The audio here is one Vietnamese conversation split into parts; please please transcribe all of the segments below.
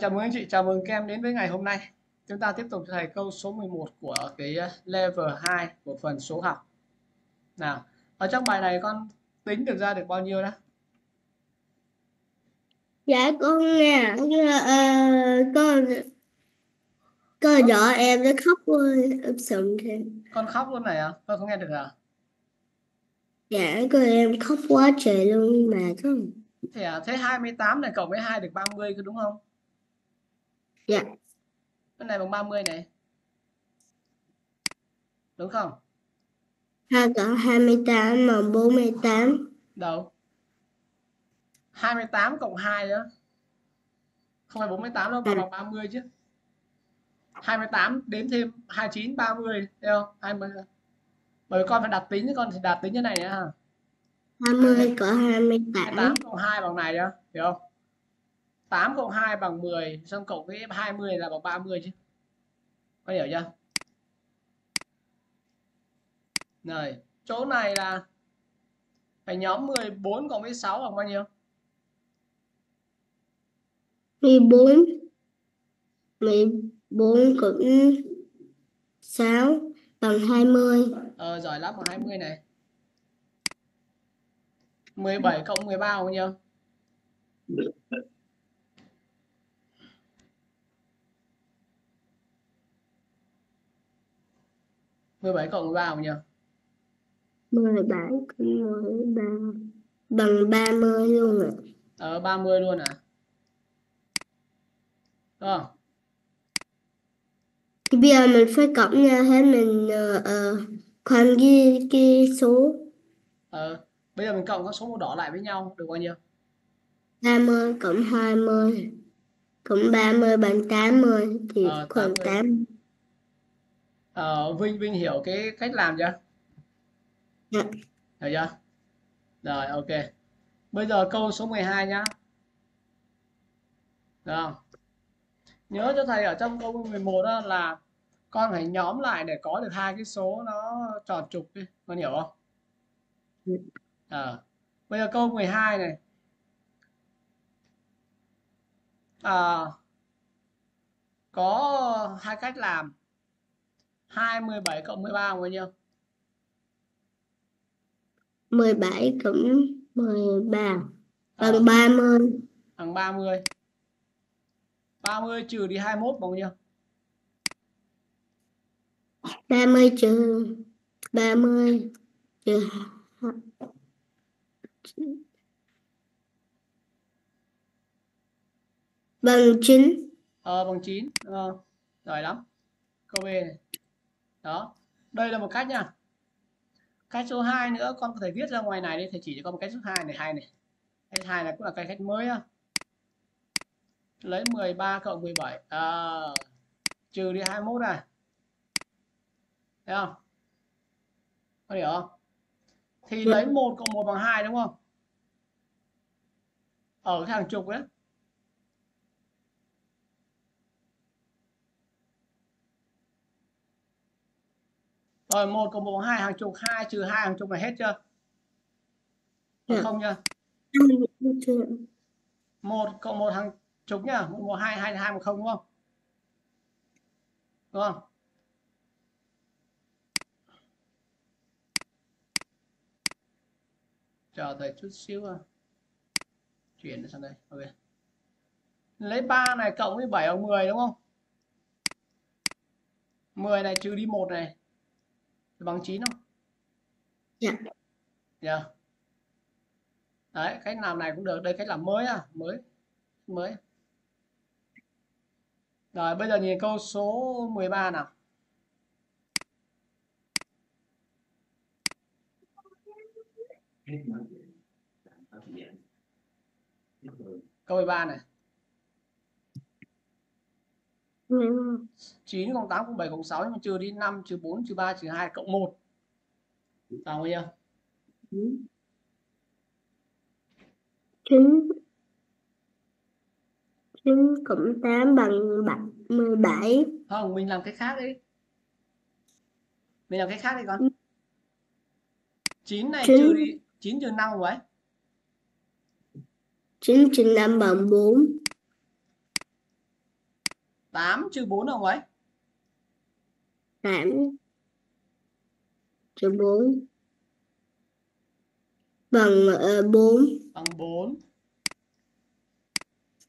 Chào mừng anh chị, chào mừng các em đến với ngày hôm nay. Chúng ta tiếp tục thầy câu số 11 của cái level 2 của phần số học. Nào, ở trong bài này con tính được ra được bao nhiêu đó? Dạ con nghe uh, con con nhỏ em nó khóc ơi em sừng kìa. Con khóc luôn này à? Con không nghe được à? Dạ con em khóc quá trời luôn mà con. Thế à, thế 28 này cộng với 2 được 30 cứ đúng không? Dạ. Cái này bằng 30 này. Đúng không? Hai cả 28 mà 48. Đâu? 28 cộng 2 đó. Không phải 48 đâu, mà bằng 30 chứ. 28 đếm thêm 29 30 thấy không? 20. Bởi vì con phải đặt tính con thì đặt tính như này nhá. 20 có 28. 28 cộng 2 bằng này nhá, hiểu không? 8 cộng 2 bằng 10 xong cộng với 20 là bằng 30 chứ. Có hiểu chưa? Rồi chỗ này là phải nhóm 14 cộng với 6 bằng bao nhiêu? 14 14 cộng 6 bằng 20 ờ giỏi lắm bằng 20 này. 17 cộng 13 bằng bao nhiêu 17 cộng 13 bao nhiêu? 17 cộng 13 bằng 30 luôn ạ. Ờ 30 luôn à? Không? Thì bây giờ mình phải cộng nha hết mình uh, uh, khoan ghi cái số. Ờ bây giờ mình cộng các số màu đỏ lại với nhau được bao nhiêu? 30 cộng 20 cộng 30 bằng 80 thì ờ, khoảng 80. 80 ờ, Vinh Vinh hiểu cái cách làm chưa? Dạ. Hiểu chưa? Rồi ok. Bây giờ câu số 12 nhá. Được không? Nhớ cho thầy ở trong câu 11 đó là con phải nhóm lại để có được hai cái số nó tròn trục đi, con hiểu không? À, bây giờ câu 12 này. À, có hai cách làm 27 cộng 13 bao nhiêu? 17 cộng 13 bằng à, 30. Bằng 30. 30 trừ đi 21 bằng bao nhiêu? 30 trừ 30 trừ bằng 9. Ờ bằng 9. Ờ, giỏi lắm. Câu B này đó. Đây là một cách nha. Cách số 2 nữa con có thể viết ra ngoài này đi thầy chỉ cho con một cách số 2 này hay này. Cách hai này cũng là cái cách mới á. Lấy 13 cộng 17 à, trừ đi 21 này. Thấy không? Có hiểu không? Thì lấy 1 cộng 1 bằng 2 đúng không? Ở cái hàng chục đấy. Rồi 1 cộng 1 bằng 2 hàng chục 2 trừ 2 hàng chục là hết chưa? Được không nhá? 1 cộng 1 hàng chục nhá, 1 2 2 2 1 không đúng không? Đúng không? Chờ thầy chút xíu à. Chuyển sang đây. Ok. Lấy 3 này cộng với 7 bằng 10 đúng không? 10 này trừ đi 1 này bằng 9 không? Dạ. Dạ. Đấy, cách làm này cũng được. Đây cách làm mới à, mới. Mới. Rồi, bây giờ nhìn câu số 13 nào. Câu 13 này. 9 cộng 8 cộng 7 cộng 6 nhưng mà trừ đi 5 trừ 4 trừ 3 trừ 2 cộng 1 bằng bao nhiêu? 9 9 cộng 8 bằng 17 Không, mình làm cái khác đi. Mình làm cái khác đi con. 9 này 9. trừ đi 9 trừ 5 vậy 9 trừ 5 bằng 4 8 trừ 4 là mấy? 8 trừ 4 bằng uh, 4 Bằng 4.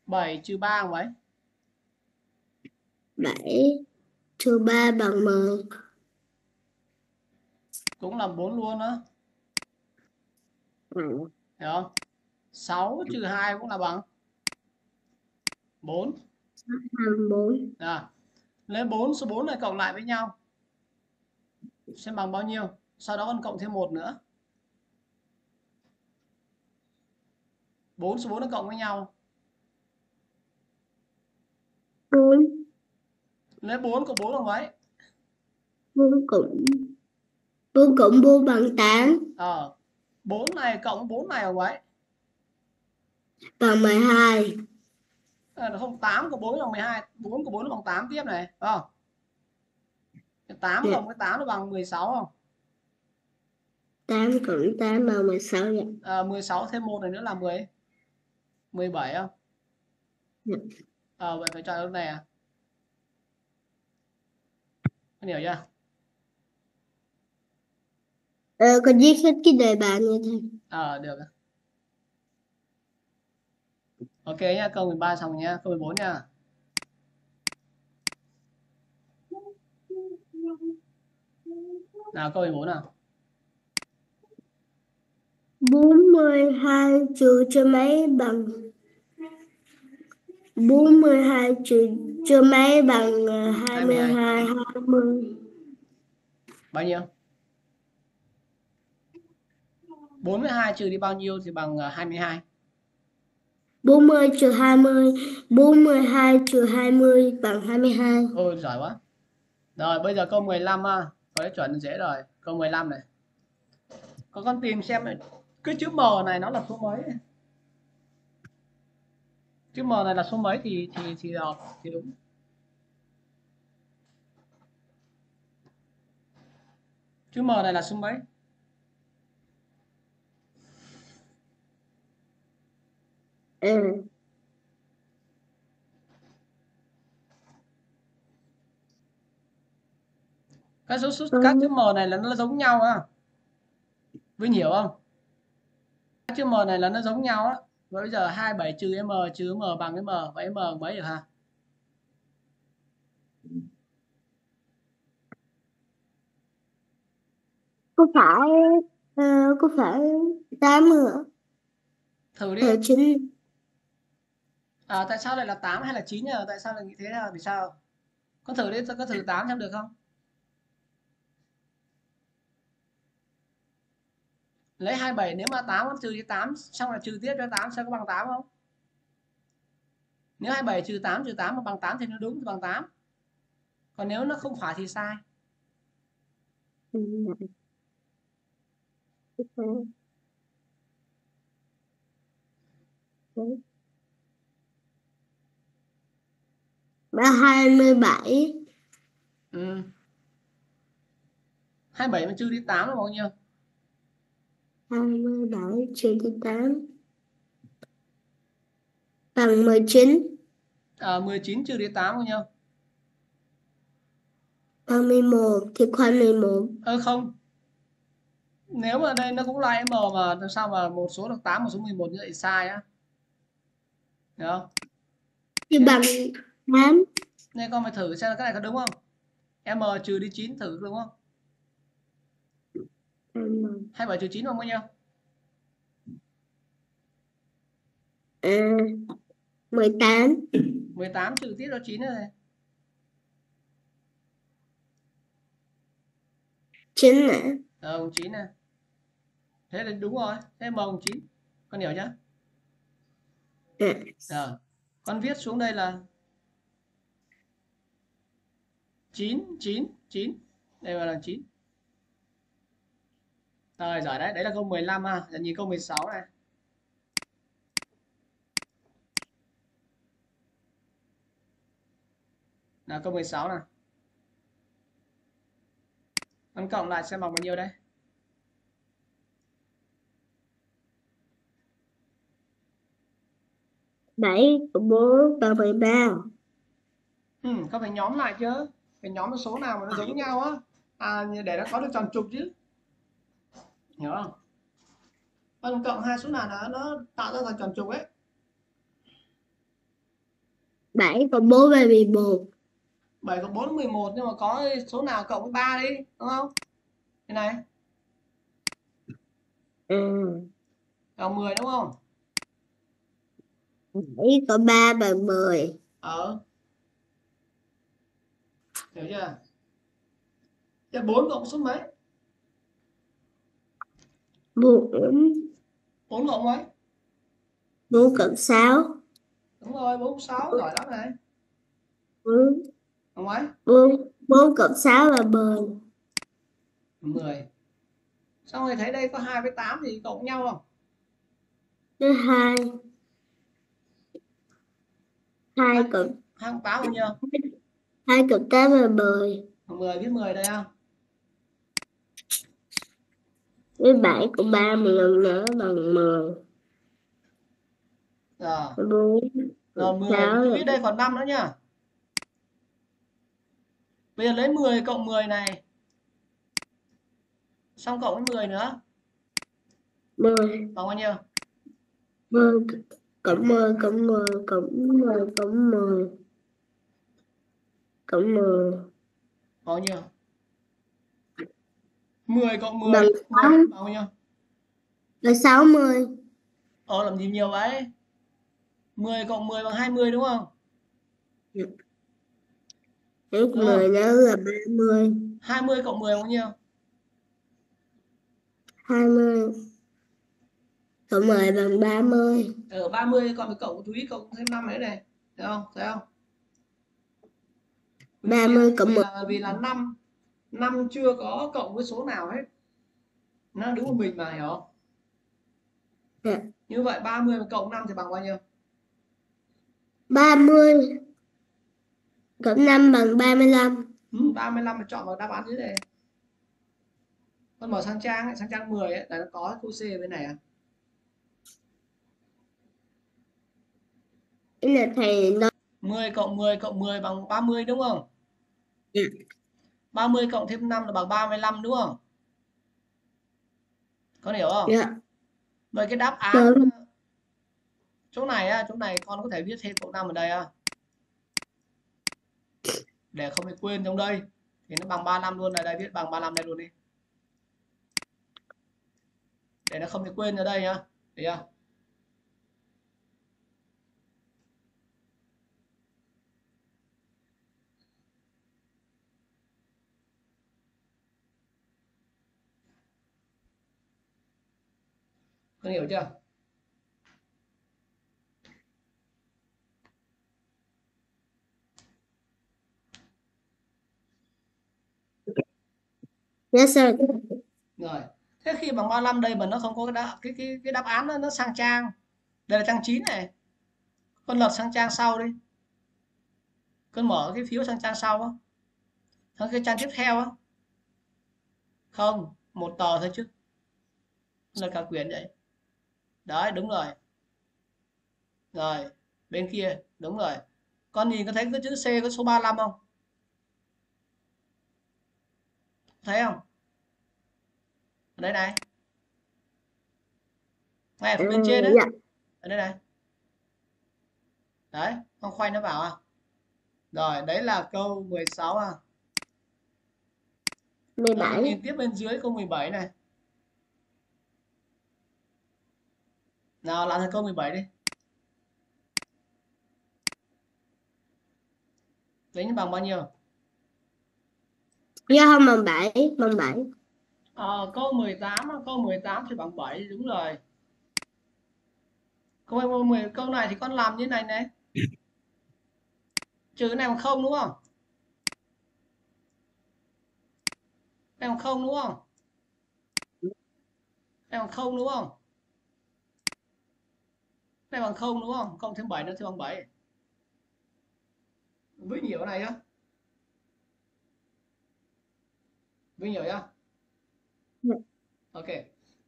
7 trừ 3 là mấy? 7 trừ 3 bằng 10 Cũng là 4 luôn đó. ừ. Hiểu không? 6 trừ 2 cũng là bằng 4. Bằng 4 Rồi. Lấy 4 số 4 này cộng lại với nhau. Xem bằng bao nhiêu. Sau đó còn cộng thêm một nữa. 4 số 4 nó cộng với nhau. 4 Lấy 4 cộng 4 bằng mấy? 4 cũng 4 cộng 4 bằng 8 Ờ. 4 này cộng 4 này bằng mấy? bằng 12 À, nó không 8 cộng 4 bằng 12, 4 cộng 4 nó bằng 8 tiếp này, phải không? Cái 8 Dạ. cộng với 8 nó bằng 16 không? 8 cộng 8 bằng 16 vậy À, 16 thêm 1 này nữa là 10 17 không? Dạ. Ờ vậy phải chọn lúc này à? Anh hiểu chưa? ờ, con viết hết cái đề bài như thế Ờ được. Ok nhá, câu 13 xong rồi nhá, câu 14 nha. Nào câu 14 nào. 42 trừ cho mấy bằng 42 trừ cho mấy bằng ờ, 22 20 Bao nhiêu? 42 trừ đi bao nhiêu thì bằng ờ, 22. 40 trừ 20 42 trừ 20 bằng 22 Ôi, giỏi quá. Rồi, bây giờ câu 15 ha. Câu đấy chuẩn dễ rồi. Câu 15 này. Có con tìm xem cái chữ M này nó là số mấy? Chữ M này là số mấy thì thì thì đọc thì đúng. Chữ M này là số mấy? Ừ. Các số, số Ừ. các chữ M này là nó giống nhau á. Vinh hiểu không? Các chữ M này là nó giống nhau á. Và bây giờ 27 trừ M trừ M bằng cái M, vậy M mấy được hả? có phải ờ, có phải 8 nữa Thử đi. ờ, 9 à, tại sao lại là 8 hay là 9 nhờ? Tại sao lại nghĩ thế là vì sao? Con thử đi con thử 8 xem được không? Lấy 27 nếu mà 8 trừ đi 8 xong là trừ tiếp cho 8 sẽ có bằng 8 không? Nếu 27 trừ 8 trừ 8 mà bằng 8 thì nó đúng thì bằng 8 còn nếu nó không phải thì sai. Thank. 27 ừ. 27 mà trừ đi 8 là bao nhiêu 27 trừ đi 8 bằng 19 à, 19 trừ đi 8 bao nhiêu bằng 11 thì khoan 11 ờ không. Nếu mà đây nó cũng là m mà sao mà một số được 8 một số 11 như vậy sai á? Được không? Thì bằng tám Nên con phải thử xem cái này có đúng không? M trừ đi 9 thử đúng không? 27 trừ 9 bằng bao nhiêu? à, mười tám 18 trừ tiếp cho 9 rồi. chín nè Ờ, bằng 9 này. Thế là đúng rồi. Thế M bằng 9. Con hiểu chưa? à, Rồi. Con viết xuống đây là 9, 9, 9. Đây là 9. Rồi, giỏi đấy. Đấy là câu 15 ha. Giờ nhìn câu 16 này. Nào câu 16 nào. Con cộng lại xem bằng bao nhiêu đây? bảy cộng bốn bằng mười ba Ừ, con phải nhóm lại chứ. Phải nhóm cái số nào mà nó giống nhau á. À, để nó có được tròn trục chứ. Hiểu không? Con cộng hai số nào nó nó tạo ra thành tròn trục ấy. 7 cộng 4 là 11 7 cộng 4 11 nhưng mà có số nào cộng với 3 đi, đúng không? Cái này, ừ. cộng 10 đúng không? 7 cộng 3 bằng 10 Ờ. Hiểu chưa? Thế 4 cộng số mấy? 4 4 cộng mấy? 4 cộng 6 Đúng rồi, 4 6 giỏi lắm này. 4 Cộng mấy? 4 4 cộng 6 là 10 10. Xong rồi thấy đây có 2 với 8 thì cộng nhau không? thứ hai 2 cộng 2 cộng 8 bao nhiêu? 2 cộng 8 là 10 Cộng 10 viết 10 đây không? với 7 cộng 3 một lần nữa bằng 10 Rồi, 4 rồi 10 6 chú là ý đây còn 5 nữa nhá. Bây giờ lấy 10 cộng 10 này. Xong cộng với 10 nữa, 10 bằng bao nhiêu? 10 cộng 10 cộng 10 cộng 10 cộng 10 cộng 10 Bao nhiêu? 10 cộng 10 bằng 10 6 bằng bao nhiêu? là 60 Ờ làm gì nhiều vậy? 10 cộng 10 bằng 20 đúng không? Hết Đúng 10 không? nữa là 30 20 cộng 10 bao nhiêu? 20 cộng 10 bằng 30 Ở 30 còn phải cộng ý cộng thêm 5 đấy này. Thấy không? Thấy không? Vì 30 cộng vì 1 là vì là 5 5 chưa có cộng với số nào hết. Nó đứng một mình mà hiểu không? Dạ. Như vậy 30 mà cộng 5 thì bằng bao nhiêu? 30 cộng 5 bằng 35 Ừ, 35 mà chọn vào đáp án dưới này. Con mở sang trang ấy, sang trang 10 ấy, là nó có câu C bên này à? Ý là thầy nói 10 cộng 10 cộng 10 bằng 30 đúng không? Dạ. 30 cộng thêm 5 là bằng 35 đúng không? Con hiểu không? dạ, Vậy cái đáp án Vâng. chỗ này á, chỗ này con có thể viết thêm cộng 5 ở đây à? Để không bị quên trong đây thì nó bằng 35 luôn này, đây viết bằng 35 đây luôn đi. Để nó không bị quên ở đây nhá. Thấy chưa? Con hiểu chưa? yes sir Rồi. Thế khi bằng 35 đây mà nó không có cái đáp, cái cái cái đáp án nó, nó sang trang. Đây là trang 9 này. Con lật sang trang sau đi. Con mở cái phiếu sang trang sau á. Sang cái trang tiếp theo á. Không, một tờ thôi chứ. Là cả quyển vậy. Đấy, đúng rồi. Rồi, bên kia, đúng rồi. Con nhìn có thấy cái chữ C có số 35 không? Thấy không? Ở đây này. Ngay ở bên trên đấy. dạ Ở đây này. Đấy, con khoanh nó vào à. Rồi, đấy là câu 16 à. Rồi, con 17 nhìn tiếp bên dưới câu 17 này. Nào, làm thành câu 17 đi. Tính bằng bao nhiêu? do không bằng 7 bằng 7 Ờ, câu 18 á, câu 18 thì bằng 7 đúng rồi. Câu 10 câu này thì con làm như này này. Trừ cái này bằng không đúng không? Này bằng không đúng không? Này bằng không đúng không? Này bằng không đúng không? Cộng thêm 7 nữa thì bằng 7. Vinh hiểu này chưa? Vinh hiểu chưa? Dạ. Ok.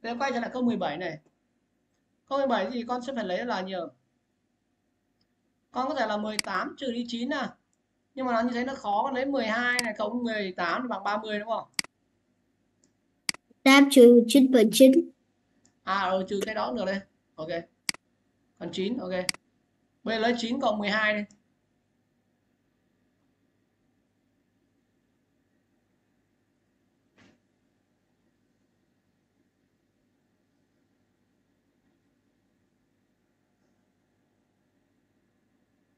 Thế quay trở lại câu 17 này. Câu 17 thì con sẽ phải lấy là nhiều. Con có thể là 18 trừ đi 9 nè. nhưng mà nó như thế nó khó con lấy 12 này cộng 18 thì bằng 30 đúng không Đáp trừ 9 phần 9. à rồi trừ cái đó được đây ok còn 9 ok. Bây giờ lấy 9 cộng 12 đi.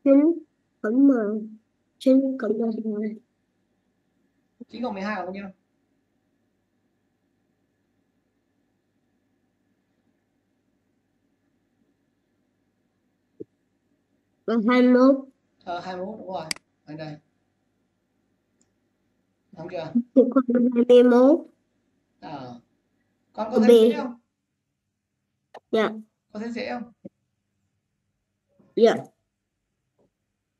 Chín cộng mười chín cộng mười. 9 cộng 12 là bao nhiêu mươi mốt ờ 21 đúng rồi. Ở đây. Đúng chưa? Thì con hai mươi mốt. Ờ. Con có thấy dễ không? Dạ. Có thấy dễ không? Dạ.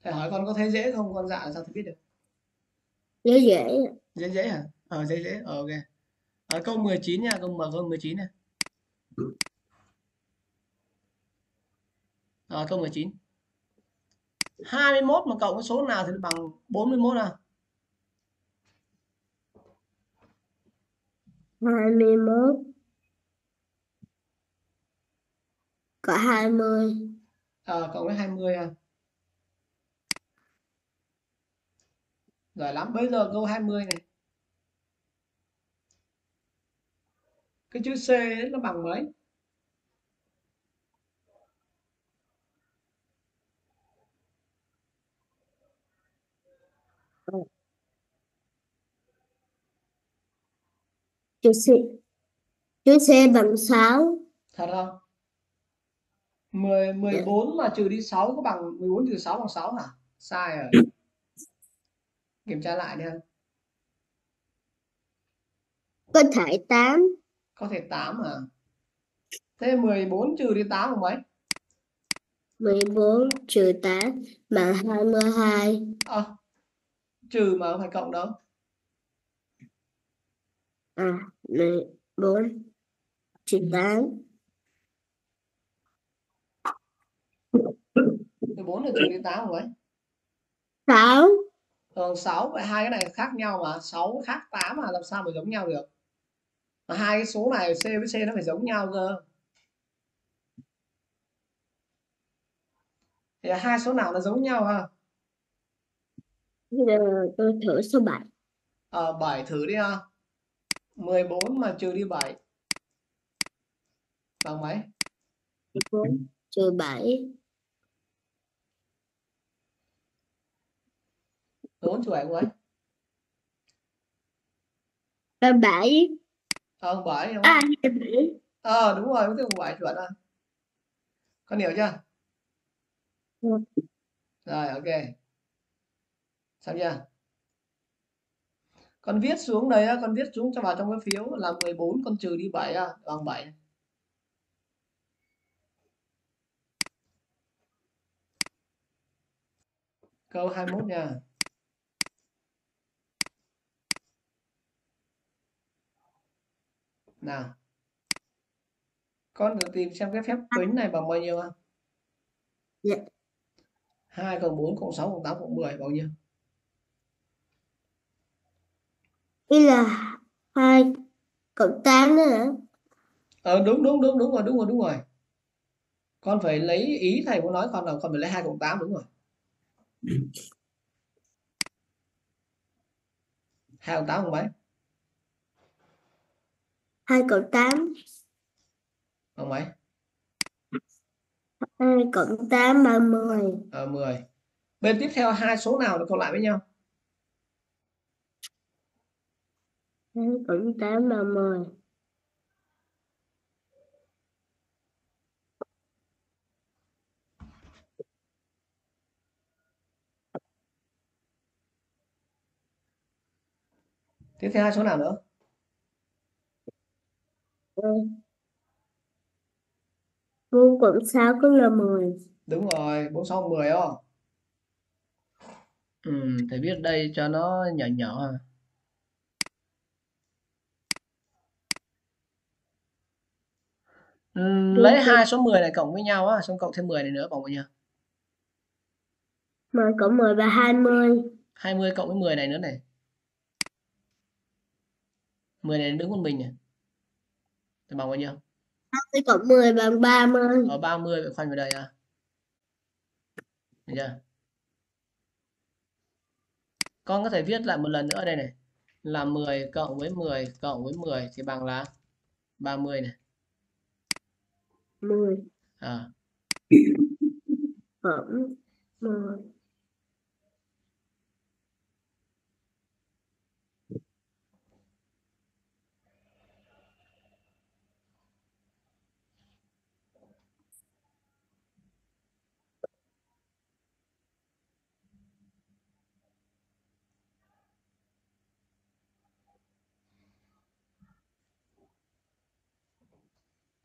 Thầy hỏi con có thấy dễ không? Con dạ sao thầy biết được? Dễ dễ. Dễ dễ hả? Ờ dễ dễ. Ờ, ok. Ở câu 19 nha. Câu mở câu 19 này rồi câu 19 21 mà cộng với số nào thì nó bằng 41 à? hai mươi mốt. Có hai mươi. Ờ cộng với 20 à. Giỏi lắm bây giờ câu 20 này. Cái chữ C nó bằng mấy chữ C chữ C bằng sáu thật không? 10 14 mà trừ đi 6 có bằng 14 trừ 6 bằng 6 hả? Sai rồi. Kiểm tra lại đi ha có thể tám. Có thể 8 à thế 14 trừ đi 8 bằng mấy? Mười bốn trừ tám bằng hai mươi hai. Ờ trừ mà không phải cộng đâu à mười bốn trừ tám. 14 là trừ đi 8 bằng mấy sáu. Còn 6 vậy hai cái này khác nhau mà 6 khác 8 mà làm sao mà giống nhau được? Mà hai cái số này C với C nó phải giống nhau cơ. Thì hai số nào nó giống nhau ha? Bây giờ tôi thử số bảy. Ờ 7 thử đi ha 14 mà trừ đi 7 bằng mấy? Bốn. Trừ bảy. 4 trừ 7 bằng mấy là bảy. Ờ 7 đúng không? À là bảy. Ờ đúng rồi cái 7 chuẩn rồi. Con hiểu chưa? Ừ. rồi ok. Xong chưa con viết xuống đây á con viết xuống cho vào trong cái phiếu là 14 con trừ đi 7 á bằng 7 câu 21 nha. Nào. Con thử tìm xem cái phép tính này bằng bao nhiêu á Dạ. 2 cộng 4 cộng 6 cộng 8 cộng 10 bao nhiêu ý là hai cộng tám nữa hả? Ờ đúng đúng đúng đúng rồi đúng rồi đúng rồi. Con phải lấy ý thầy muốn nói con là con phải lấy 2 cộng 8 đúng rồi. 2 cộng 8 bằng mấy hai cộng tám. Bằng mấy hai cộng tám bằng mười ờ 10 bên tiếp theo hai số nào được cộng lại với nhau hai cộng tám bằng mười tiếp theo hai số nào nữa? Bốn cộng sáu cũng là mười đúng rồi 4 6 10 đó ừ, thầy viết đây cho nó nhỏ nhỏ à. Ừ, lấy hai số 10 này cộng với nhau á xong cộng thêm 10 này nữa bằng bao nhiêu mười cộng mười là hai mươi. 20 cộng với 10 này nữa này. 10 này đứng một mình này thì bằng bao nhiêu 20 cộng 10 bằng 30. ở 30 vậy khoanh vào đây à? Được chưa? Con có thể viết lại một lần nữa đây này. Là 10 cộng với 10 cộng với 10 thì bằng là 30 này 10 à, cộng 10.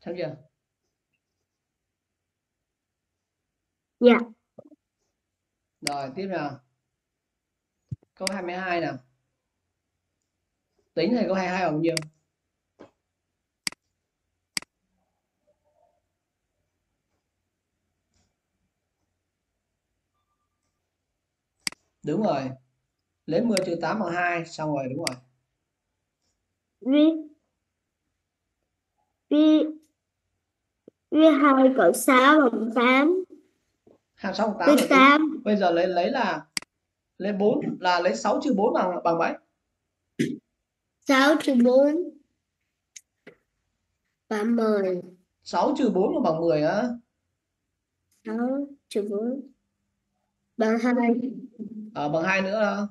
xong chưa Dạ. rồi tiếp nào. Câu 22 nào. Tính thì câu 22 bằng nhiêu đúng rồi. Lấy 10 trừ 8 bằng 2 xong rồi đúng rồi. Viết viết viết 2 cộng 6 bằng 8. Hàng xong 8 Viết 8 bây giờ lấy lấy là lấy 4 là lấy 6 trừ 4 bằng bằng mấy? 6 trừ 4 bằng 10. 6 trừ 4 là bằng 10 á. 6 trừ 4 bằng 2. ở bằng 2 nữa đó.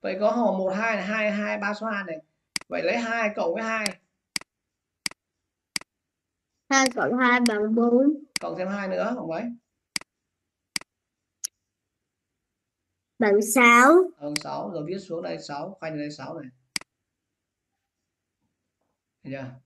Vậy có hồ 1 2 này 2 2 3 số 2 này. Vậy lấy 2 cộng với 2 2 cộng 2 bằng 4. cộng thêm 2 nữa bằng mấy Bằng 6. bằng 6 rồi viết xuống đây 6 khoanh đây 6 này Thấy chưa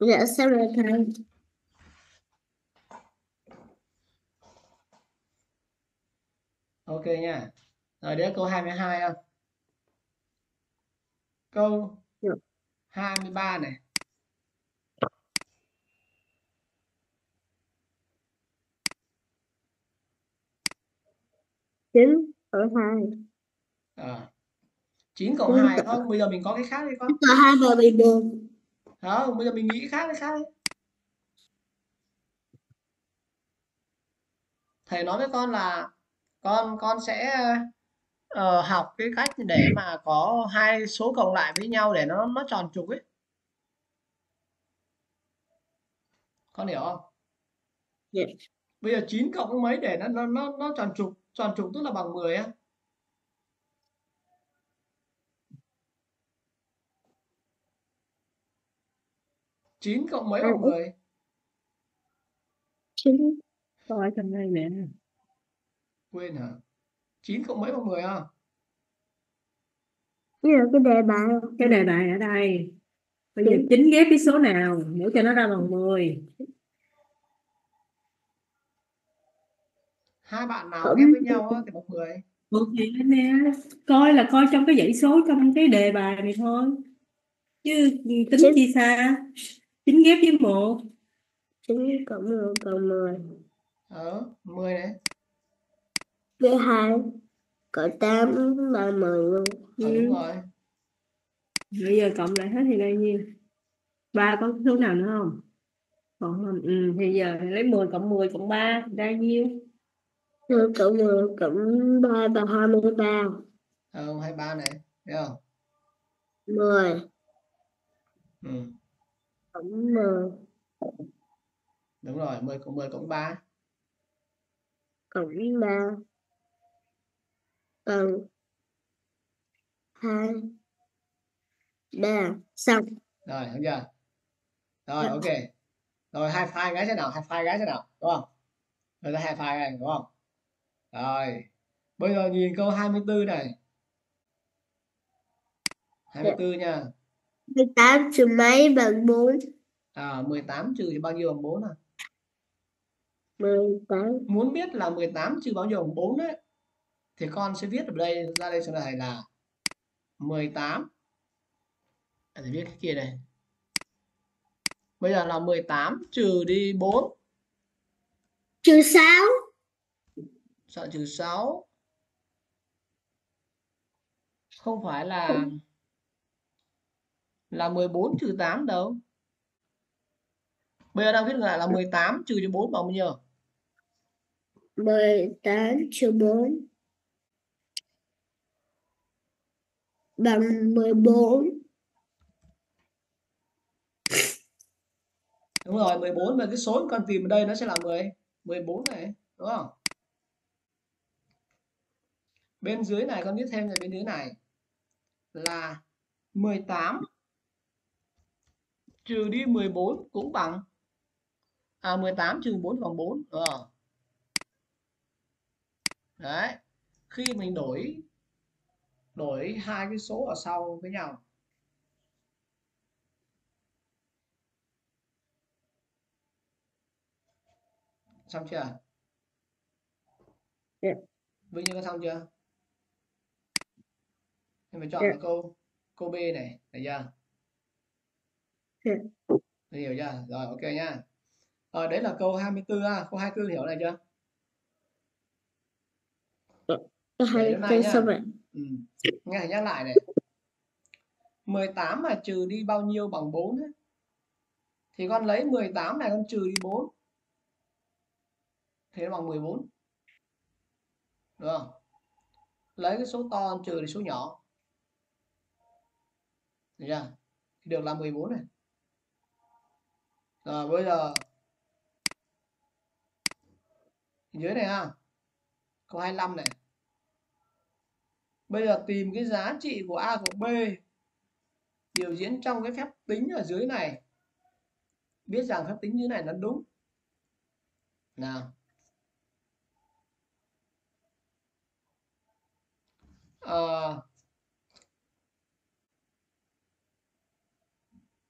Dạ sao rồi thầy? Ok nha rồi đến câu 22 không câu Dạ. 23 này Chín cộng 2. à. 9 cộng. 2 không bây giờ mình có cái khác đi con Cộng 2 bằng 14. không bây giờ mình nghĩ khác cái khác đi thầy nói với con là con con sẽ ờ, học cái cách để mà có hai số cộng lại với nhau để nó nó tròn trục ấy. Con hiểu không? Dạ. bây giờ 9 cộng với mấy để nó nó nó nó tròn trục tròn trục tức là bằng 10 á. Chín cộng mấy bằng 10 9 Coi trong đây nè. Quên hả 9 cộng mấy bằng 10 à Như là cái đề bài Cái đề bài ở đây. Bây giờ chính ghép cái số nào để cho nó ra bằng 10. hai bạn nào ghép với nhau á thì bằng 10 Ok nè. Coi là coi trong cái dãy số trong cái đề bài này thôi. Chứ tính Chính- chi xa. Chính ghép với một 9 cộng 1 cộng 10. ờ 10 này Với 2 cộng 8 bằng 10 luôn. ờ, đúng rồi Bây giờ cộng lại hết thì bao nhiêu? Ba có số nào nữa không? Còn không? Ừ, thì giờ lấy 10 cộng 10 cộng 3 ra nhiêu? 2 cộng 10 cộng 3 bằng 23. ờ 23 này thấy không 10 ừ. cộng 10 đúng rồi 10 cộng 10 cộng 3 cộng 3 bằng 2 3 xong. rồi hiểu chưa? Rồi Dạ. ok. Rồi hai file gái thế nào? Hai file gái thế nào? Đúng không? Rồi ta hai file này đúng không? Rồi. Bây giờ nhìn câu 24 này. 24 nha. 18 trừ mấy bằng 4. à 18 trừ thì bao nhiêu bằng 4 à? 18 muốn biết là 18 trừ bao nhiêu bằng 4 đấy thì con sẽ viết ở đây ra đây cho thầy là 18 thầy viết cái kia này bây giờ là 18 trừ đi 4 trừ sáu. Sợ trừ 6 không phải là là 14 trừ 8 đâu. Bây giờ đang viết lại là 18 trừ cho 4 bằng bao nhiêu? mười tám trừ bốn bằng mười bốn. Đúng rồi 14 và cái số con tìm ở đây nó sẽ là 10 14 này, đúng không? Bên dưới này, con viết thêm là bên dưới này, là 18 trừ đi 14 cũng bằng à 18 trừ 4 bằng 4 đúng đấy, khi mình đổi đổi hai cái số ở sau với nhau xong chưa Dạ. Vinh Như có xong chưa em phải chọn Dạ. là câu câu B này được chưa Dạ. Mình hiểu chưa rồi ok nha rồi đấy là câu 24 ha câu 24 hiểu này chưa hai đến này cái nha. sao vậy ừ nghe nhắc lại này. 18 mà trừ đi bao nhiêu bằng 4 ấy. thì con lấy 18 này con trừ đi 4 thế bằng 14 được không? Lấy cái số to trừ đi số nhỏ. Được chưa? Thì được là 14 này. Rồi, bây giờ dưới này ha. Câu 25 này bây giờ tìm cái giá trị của A cộng B biểu diễn trong cái phép tính ở dưới này. Biết rằng phép tính như này nó đúng. Nào. À,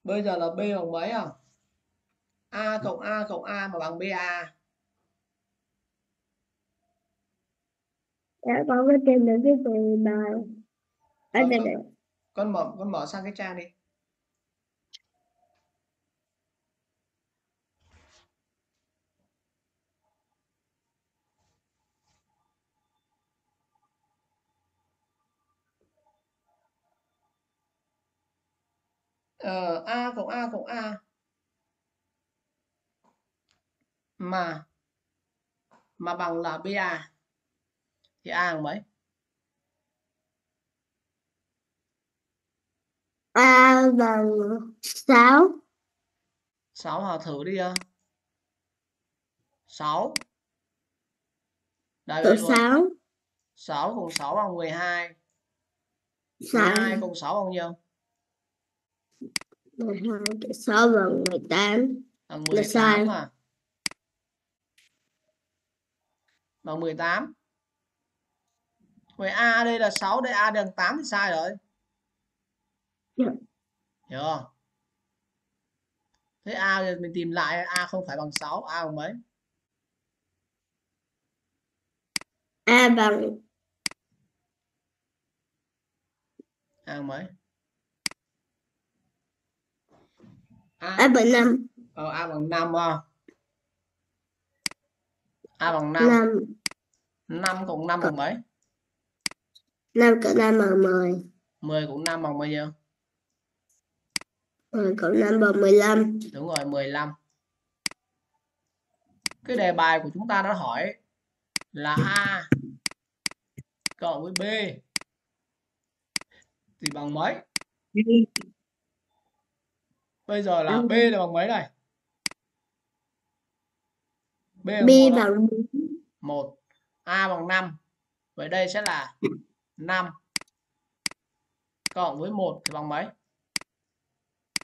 bây giờ là B bằng mấy à? A cộng A cộng A mà bằng BA đã con có tìm được cái từ bài ở Con đây này con mở con mở sang cái trang đi. Ờ, A cộng A cộng A. Mà. Mà bằng là BA thì A bằng mấy? A bằng sáu. 6 hòa thử đi uh. 6 đây luôn. sáu. 6 cộng 6 bằng 12 sáu. 12 cộng 6 bằng nhiêu? mười hai cộng sáu bằng mười tám. Bằng sai. 18 mà bằng 18 Vậy A đây là 6 đây A bằng 8 thì sai rồi. Hiểu không? Thế A giờ mình tìm lại A không phải bằng 6 A bằng mấy? A bằng A bằng mấy? A, A bằng năm. Ờ, A bằng 5 à. A bằng 5 năm. 5 cộng 5 bằng mấy năm cộng năm bằng mười. 10 cộng 5 bằng bao nhiêu mười cộng năm bằng mười lăm. Đúng rồi 15 cái đề bài của chúng ta đã hỏi là A cộng với B thì bằng mấy? Bây giờ là. B là bằng mấy này B bằng B một bằng 1 A bằng 5 vậy đây sẽ là 5 cộng với 1 thì bằng mấy?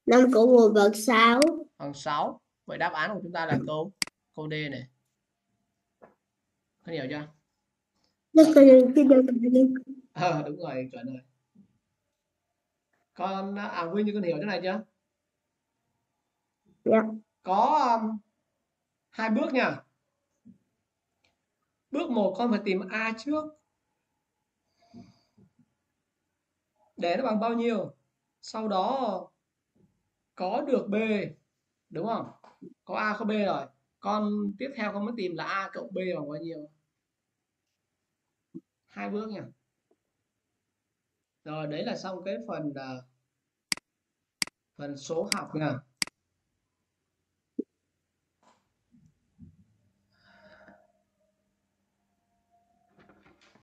Năm cộng một bằng sáu. Bằng 6 vậy đáp án của chúng ta là câu câu D này. Có hiểu chưa? Ờ đúng rồi chuẩn rồi. Con à Vinh như con hiểu thế này chưa? Dạ. có um, hai bước nha. Bước một con phải tìm A trước để nó bằng bao nhiêu? Sau đó có được b, đúng không? Có a, có b rồi. Con tiếp theo con mới tìm là a cộng b bằng bao nhiêu? Hai bước nha. Rồi, đấy là xong cái phần à, phần số học nha.